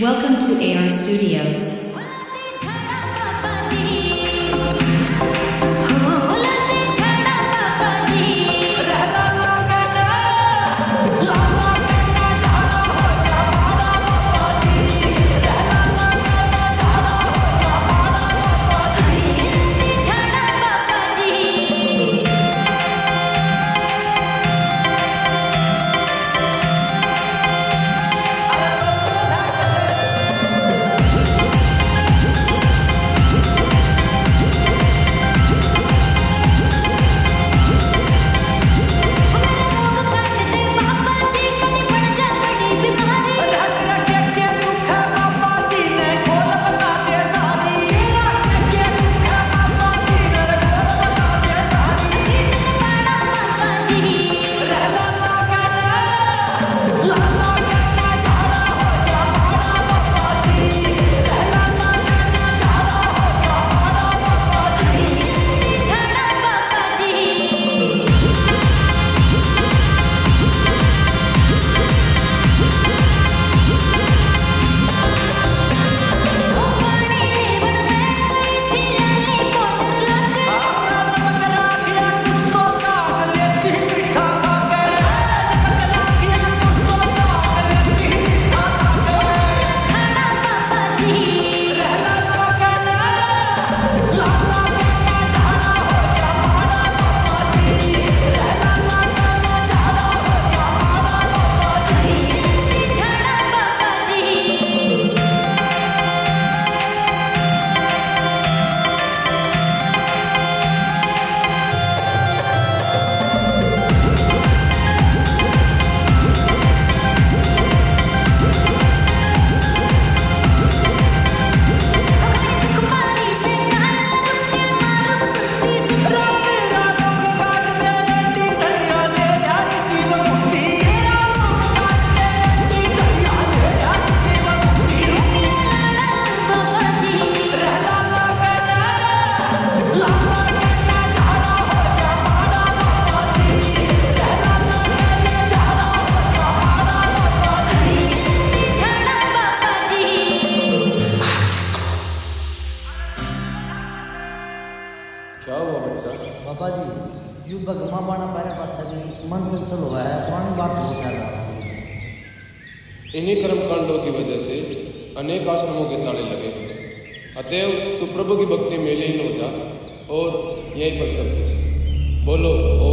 Welcome to AR Studios. क्या हुआ बच्चा? पापा जी यू बगमा पाना पैरा पाचा जी मन चंचल हुआ है पानी बात हो है इन्हीं कर्म कांडों की वजह से अनेक आश्रमों के ताले लगे। अतएव तू प्रभु की भक्ति में लीन हो जा और यहीं पर सब कुछ। बोलो ओ